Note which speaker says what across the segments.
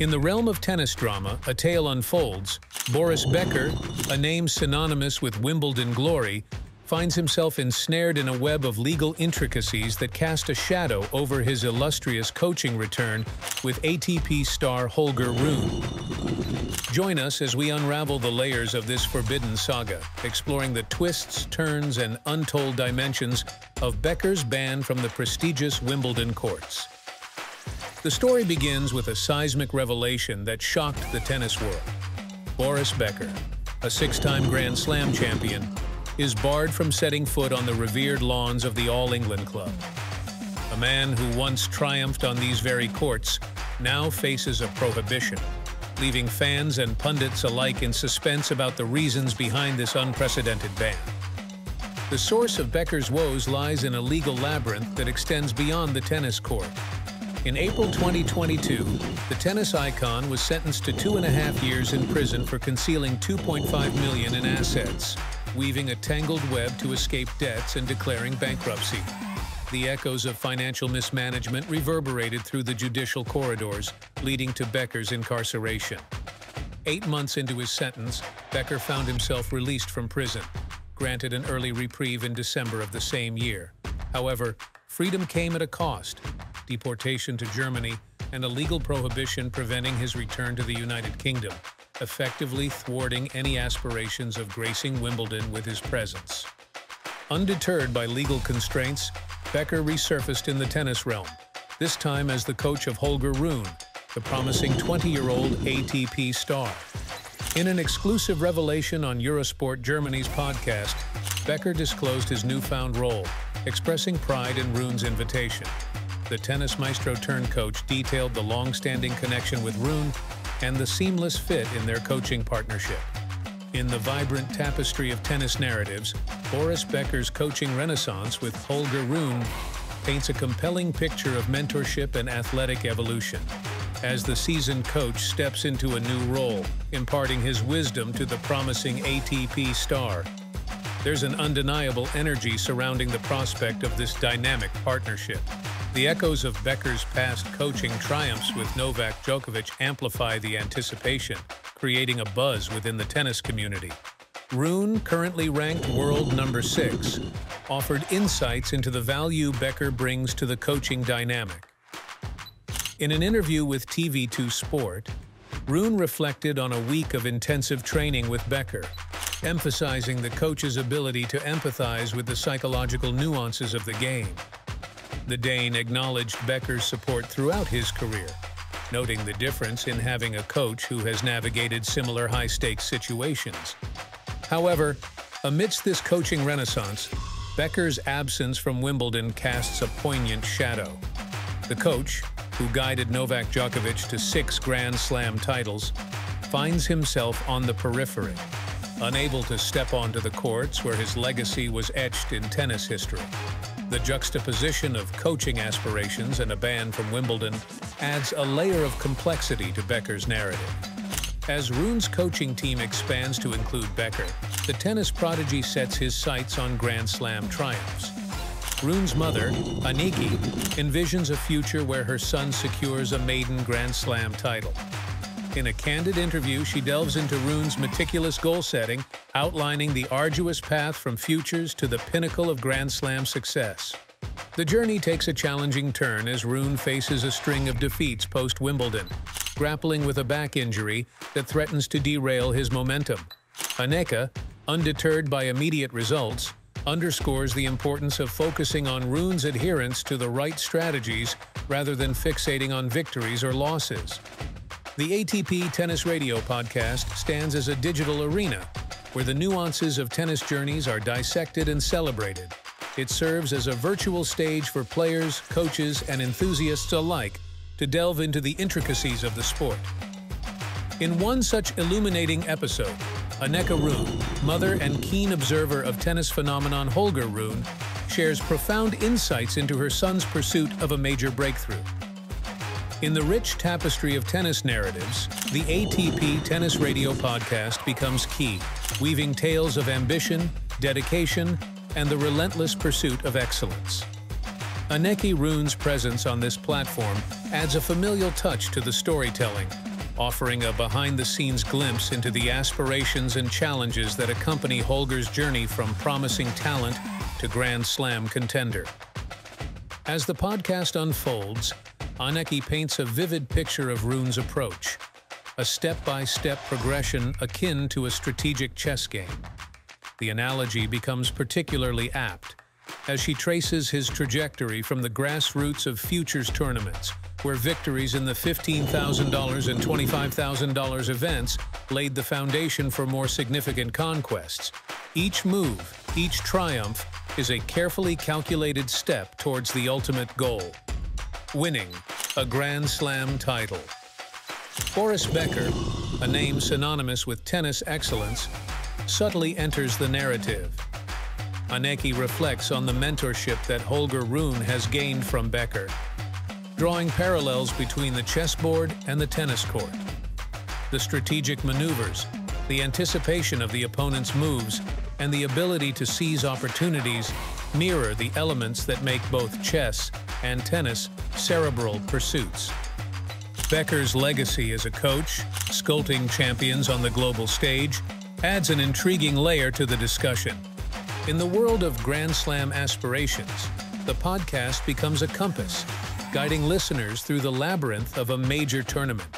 Speaker 1: In the realm of tennis drama, a tale unfolds. Boris Becker, a name synonymous with Wimbledon glory, finds himself ensnared in a web of legal intricacies that cast a shadow over his illustrious coaching return with ATP star Holger Rune. Join us as we unravel the layers of this forbidden saga, exploring the twists, turns, and untold dimensions of Becker's ban from the prestigious Wimbledon courts. The story begins with a seismic revelation that shocked the tennis world. Boris Becker, a six-time Grand Slam champion, is barred from setting foot on the revered lawns of the All England Club. A man who once triumphed on these very courts now faces a prohibition, leaving fans and pundits alike in suspense about the reasons behind this unprecedented ban. The source of Becker's woes lies in a legal labyrinth that extends beyond the tennis court. In April 2022, the tennis icon was sentenced to two and a half years in prison for concealing 2.5 million in assets, weaving a tangled web to escape debts and declaring bankruptcy. The echoes of financial mismanagement reverberated through the judicial corridors, leading to Becker's incarceration. Eight months into his sentence, Becker found himself released from prison, granted an early reprieve in December of the same year. However, freedom came at a cost, deportation to Germany, and a legal prohibition preventing his return to the United Kingdom effectively thwarting any aspirations of gracing Wimbledon with his presence. Undeterred by legal constraints, Becker resurfaced in the tennis realm, this time as the coach of Holger Rune, the promising 20-year-old ATP star. In an exclusive revelation on Eurosport Germany's podcast, Becker disclosed his newfound role, expressing pride in Rune's invitation. The tennis maestro turned coach detailed the long-standing connection with Rune and the seamless fit in their coaching partnership. In the vibrant tapestry of tennis narratives, Boris Becker's coaching renaissance with Holger Rune paints a compelling picture of mentorship and athletic evolution. As the seasoned coach steps into a new role, imparting his wisdom to the promising ATP star, there's an undeniable energy surrounding the prospect of this dynamic partnership. The echoes of Becker's past coaching triumphs with Novak Djokovic amplify the anticipation, creating a buzz within the tennis community. Rune, currently ranked world number six, offered insights into the value Becker brings to the coaching dynamic. In an interview with TV2 Sport, Rune reflected on a week of intensive training with Becker, emphasizing the coach's ability to empathize with the psychological nuances of the game. The Dane acknowledged Becker's support throughout his career, noting the difference in having a coach who has navigated similar high-stakes situations. However, amidst this coaching renaissance, Becker's absence from Wimbledon casts a poignant shadow. The coach, who guided Novak Djokovic to six Grand Slam titles, finds himself on the periphery, unable to step onto the courts where his legacy was etched in tennis history. The juxtaposition of coaching aspirations and a ban from Wimbledon adds a layer of complexity to Becker's narrative. As Rune's coaching team expands to include Becker, the tennis prodigy sets his sights on Grand Slam triumphs. Rune's mother, Aneke, envisions a future where her son secures a maiden Grand Slam title. In a candid interview, she delves into Rune's meticulous goal setting, outlining the arduous path from futures to the pinnacle of Grand Slam success. The journey takes a challenging turn as Rune faces a string of defeats post-Wimbledon, grappling with a back injury that threatens to derail his momentum. Aneke, undeterred by immediate results, underscores the importance of focusing on Rune's adherence to the right strategies rather than fixating on victories or losses. The ATP Tennis Radio podcast stands as a digital arena where the nuances of tennis journeys are dissected and celebrated. It serves as a virtual stage for players, coaches, and enthusiasts alike to delve into the intricacies of the sport. In one such illuminating episode, Aneke Rune, mother and keen observer of tennis phenomenon Holger Rune, shares profound insights into her son's pursuit of a major breakthrough. In the rich tapestry of tennis narratives, the ATP Tennis Radio podcast becomes key, weaving tales of ambition, dedication, and the relentless pursuit of excellence. Aneke Rune's presence on this platform adds a familial touch to the storytelling, offering a behind-the-scenes glimpse into the aspirations and challenges that accompany Holger's journey from promising talent to Grand Slam contender. As the podcast unfolds, Aneke paints a vivid picture of Rune's approach, a step-by-step -step progression akin to a strategic chess game. The analogy becomes particularly apt, as she traces his trajectory from the grassroots of futures tournaments, where victories in the $15,000 and $25,000 events laid the foundation for more significant conquests. Each move, each triumph, is a carefully calculated step towards the ultimate goal. Winning a Grand Slam title. Boris Becker, a name synonymous with tennis excellence, subtly enters the narrative. Aneke reflects on the mentorship that Holger Rune has gained from Becker, drawing parallels between the chessboard and the tennis court. The strategic maneuvers, the anticipation of the opponent's moves, and the ability to seize opportunities mirror the elements that make both chess and tennis cerebral pursuits. Becker's legacy as a coach, sculpting champions on the global stage, adds an intriguing layer to the discussion. In the world of Grand Slam aspirations, the podcast becomes a compass, guiding listeners through the labyrinth of a major tournament.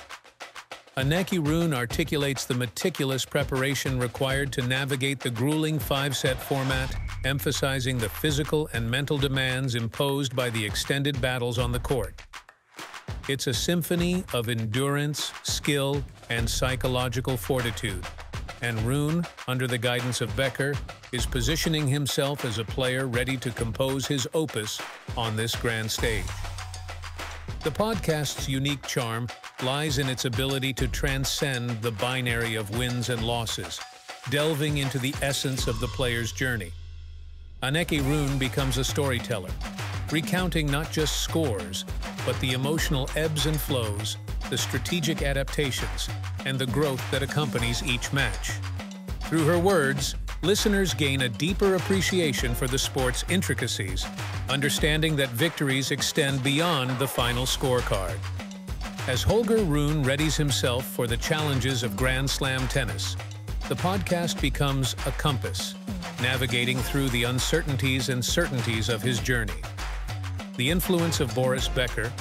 Speaker 1: Aneke Rune articulates the meticulous preparation required to navigate the grueling five-set format, emphasizing the physical and mental demands imposed by the extended battles on the court. It's a symphony of endurance, skill, and psychological fortitude and Rune, under the guidance of Becker, is positioning himself as a player ready to compose his opus on this grand stage. The podcast's unique charm lies in its ability to transcend the binary of wins and losses, delving into the essence of the player's journey. Aneke Rune becomes a storyteller, recounting not just scores, but the emotional ebbs and flows, the strategic adaptations, and the growth that accompanies each match. Through her words, listeners gain a deeper appreciation for the sport's intricacies, understanding that victories extend beyond the final scorecard. As Holger Rune readies himself for the challenges of Grand Slam tennis, the podcast becomes a compass, navigating through the uncertainties and certainties of his journey. The influence of Boris Becker,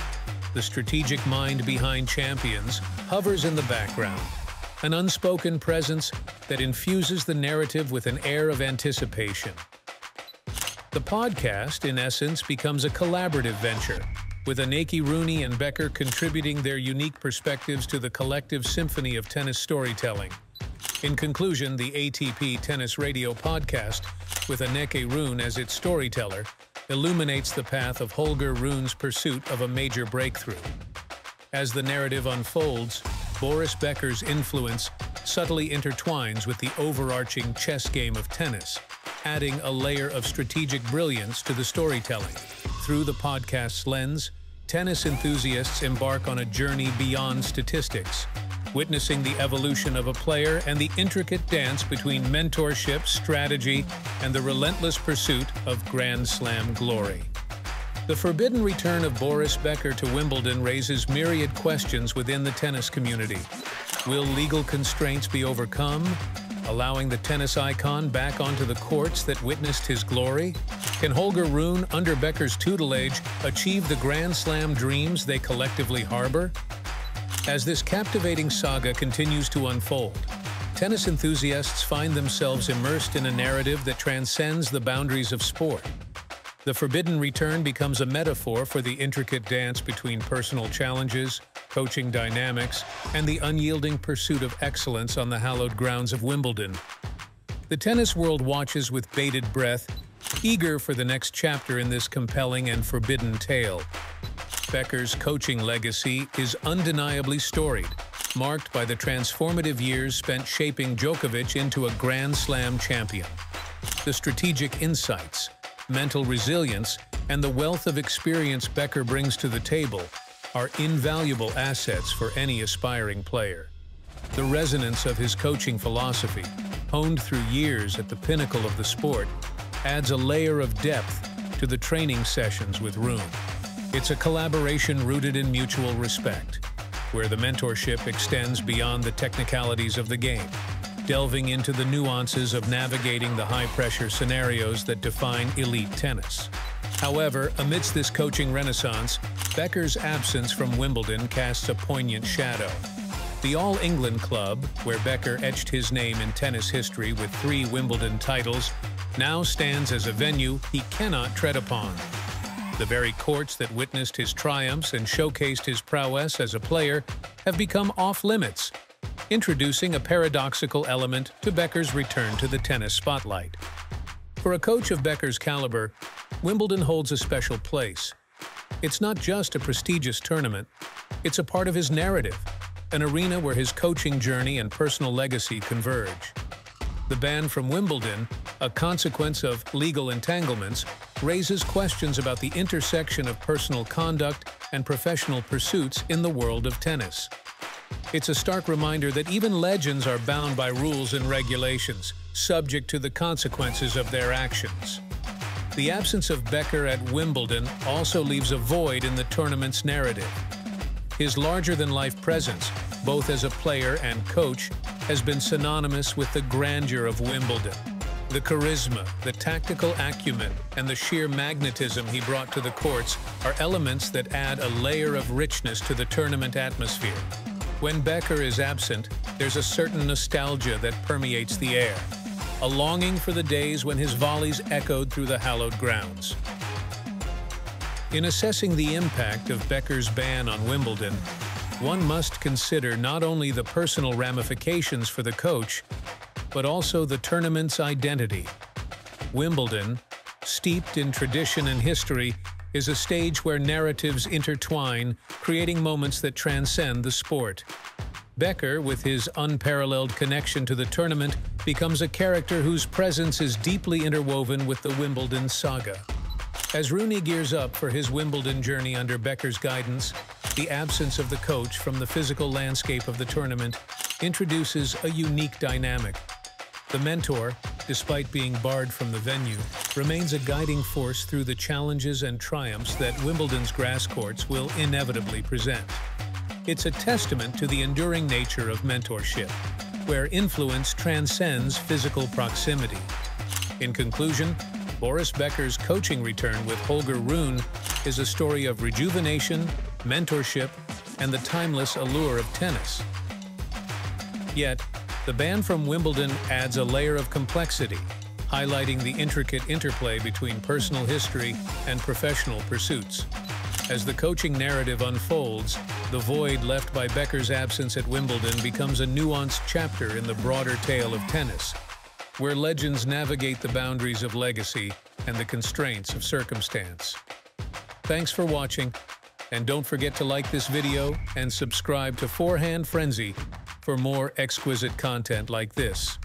Speaker 1: the strategic mind behind champions, hovers in the background, an unspoken presence that infuses the narrative with an air of anticipation. The podcast, in essence, becomes a collaborative venture, with Aneke Rune and Becker contributing their unique perspectives to the collective symphony of tennis storytelling. In conclusion, the ATP Tennis Radio podcast, with Aneke Rune as its storyteller, illuminates the path of Holger Rune's pursuit of a major breakthrough. As the narrative unfolds, Boris Becker's influence subtly intertwines with the overarching chess game of tennis, adding a layer of strategic brilliance to the storytelling. Through the podcast's lens, tennis enthusiasts embark on a journey beyond statistics, witnessing the evolution of a player and the intricate dance between mentorship, strategy, and the relentless pursuit of Grand Slam glory. The forbidden return of Boris Becker to Wimbledon raises myriad questions within the tennis community. Will legal constraints be overcome, allowing the tennis icon back onto the courts that witnessed his glory? Can Holger Rune, under Becker's tutelage, achieve the Grand Slam dreams they collectively harbor? As this captivating saga continues to unfold, tennis enthusiasts find themselves immersed in a narrative that transcends the boundaries of sport. The forbidden return becomes a metaphor for the intricate dance between personal challenges, coaching dynamics, and the unyielding pursuit of excellence on the hallowed grounds of Wimbledon. The tennis world watches with bated breath, eager for the next chapter in this compelling and forbidden tale. Becker's coaching legacy is undeniably storied, marked by the transformative years spent shaping Djokovic into a Grand Slam champion. The strategic insights, mental resilience, and the wealth of experience Becker brings to the table are invaluable assets for any aspiring player. The resonance of his coaching philosophy, honed through years at the pinnacle of the sport, adds a layer of depth to the training sessions with Rune. It's a collaboration rooted in mutual respect, where the mentorship extends beyond the technicalities of the game, delving into the nuances of navigating the high-pressure scenarios that define elite tennis. However, amidst this coaching renaissance, Becker's absence from Wimbledon casts a poignant shadow. The All England Club, where Becker etched his name in tennis history with three Wimbledon titles, now stands as a venue he cannot tread upon. The very courts that witnessed his triumphs and showcased his prowess as a player have become off-limits, introducing a paradoxical element to Becker's return to the tennis spotlight. For a coach of Becker's caliber, Wimbledon holds a special place. It's not just a prestigious tournament, it's a part of his narrative, an arena where his coaching journey and personal legacy converge. The ban from Wimbledon, a consequence of legal entanglements, raises questions about the intersection of personal conduct and professional pursuits in the world of tennis. It's a stark reminder that even legends are bound by rules and regulations, subject to the consequences of their actions. The absence of Becker at Wimbledon also leaves a void in the tournament's narrative. His larger-than-life presence, both as a player and coach, has been synonymous with the grandeur of Wimbledon. The charisma, the tactical acumen, and the sheer magnetism he brought to the courts are elements that add a layer of richness to the tournament atmosphere. When Becker is absent, there's a certain nostalgia that permeates the air, a longing for the days when his volleys echoed through the hallowed grounds. In assessing the impact of Becker's ban on Wimbledon, one must consider not only the personal ramifications for the coach, but also the tournament's identity. Wimbledon, steeped in tradition and history, is a stage where narratives intertwine, creating moments that transcend the sport. Becker, with his unparalleled connection to the tournament, becomes a character whose presence is deeply interwoven with the Wimbledon saga. As Rune gears up for his Wimbledon journey under Becker's guidance, the absence of the coach from the physical landscape of the tournament introduces a unique dynamic. The mentor, despite being barred from the venue, remains a guiding force through the challenges and triumphs that Wimbledon's grass courts will inevitably present. It's a testament to the enduring nature of mentorship, where influence transcends physical proximity. In conclusion, Boris Becker's coaching return with Holger Rune is a story of rejuvenation, mentorship, and the timeless allure of tennis. Yet, the ban from Wimbledon adds a layer of complexity, highlighting the intricate interplay between personal history and professional pursuits. As the coaching narrative unfolds, the void left by Becker's absence at Wimbledon becomes a nuanced chapter in the broader tale of tennis, where legends navigate the boundaries of legacy and the constraints of circumstance. Thanks for watching, and don't forget to like this video and subscribe to Forehand Frenzy for more exquisite content like this.